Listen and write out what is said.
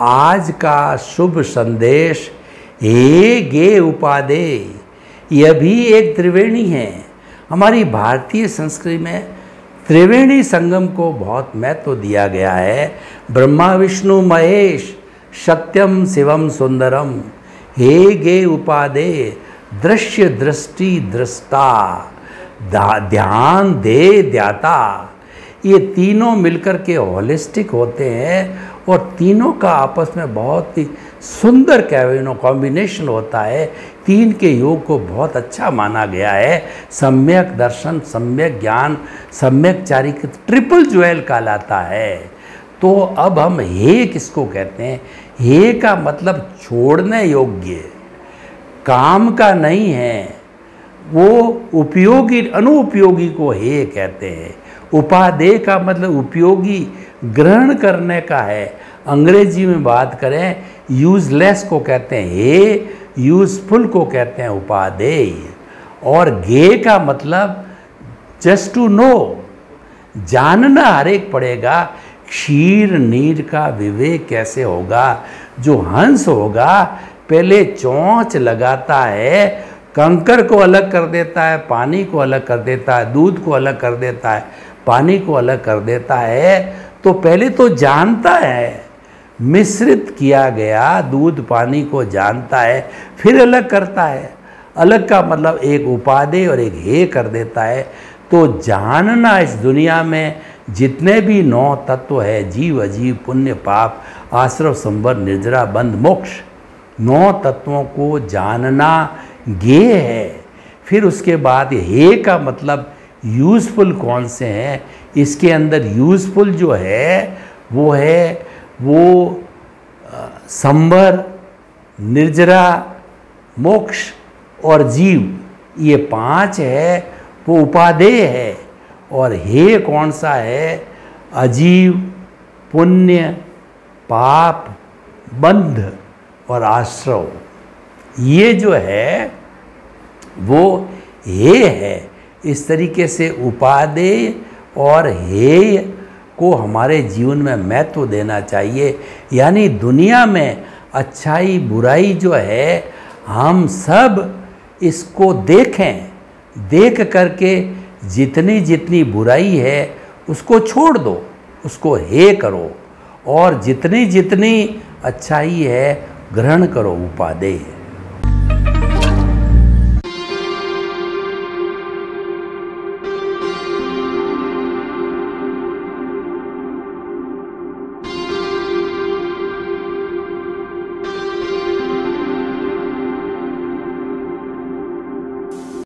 आज का शुभ संदेश, हे गे उपादे यह भी एक त्रिवेणी है। हमारी भारतीय संस्कृति में त्रिवेणी संगम को बहुत महत्व दिया गया है। ब्रह्मा, विष्णु, महेश, सत्यम, शिवम, सुंदरम, हे गे उपादे दृश्य दृष्टि दृष्टा, ध्यान दे, ध्याता। ये तीनों मिलकर के होलिस्टिक होते हैं और तीनों का आपस में बहुत ही सुंदर कैविनो कॉम्बिनेशन होता है। तीन के योग को बहुत अच्छा माना गया है। सम्यक दर्शन, सम्यक ज्ञान, सम्यक चारिक ट्रिपल ज्वेल कहलाता है। तो अब हम हे किसको कहते हैं? हे का मतलब छोड़ने योग्य। काम का नहीं है। वो उपयोगी, अनुपयोगी को हे कहते हैं। उपादेय का मतलब उपयोगी ग्रहण करने का है। अंग्रेज़ी में बात करें यूजलेस को कहते हैं, हे यूजफुल को कहते हैं उपादेय। और गे का मतलब जस्ट टू नो जानना हर एक पड़ेगा, क्षीर नीर का विवेक कैसे होगा, जो हंस होगा, पहले चौंच लगाता है, कंकर को अलग कर देता है, पानी को अलग कर देता है, दूध को अलग कर देता है पानी को अलग कर देता है तो पहले तो जानता है, मिश्रित किया गया दूध पानी को जानता है, फिर अलग करता है। अलग का मतलब एक उपाधि और एक हे कर देता है। तो जानना इस दुनिया में जितने भी नौ तत्व है, जीव, अजीव, पुण्य, पाप, आश्रव संबर निर्जरा बंद मोक्ष, नौ तत्वों को जानना गे है। फिर उसके बाद हे का मतलब यूज़फुल कौन से हैं? इसके अंदर यूज़फुल जो है, वो है, वो संभर निर्जरा, मोक्ष और जीव। ये पाँच है, वो उपादेय है। और हे कौन सा है? अजीव, पुण्य, पाप, बंध और आश्रव। ये जो है, वो हे है। इस तरीके से उपादेय और हेय को हमारे जीवन में महत्व देना चाहिए। यानी दुनिया में अच्छाई, बुराई जो है, हम सब इसको देखें। देख करके जितनी जितनी बुराई है, उसको छोड़ दो, उसको हे करो और जितनी जितनी अच्छाई है, ग्रहण करो उपादेय।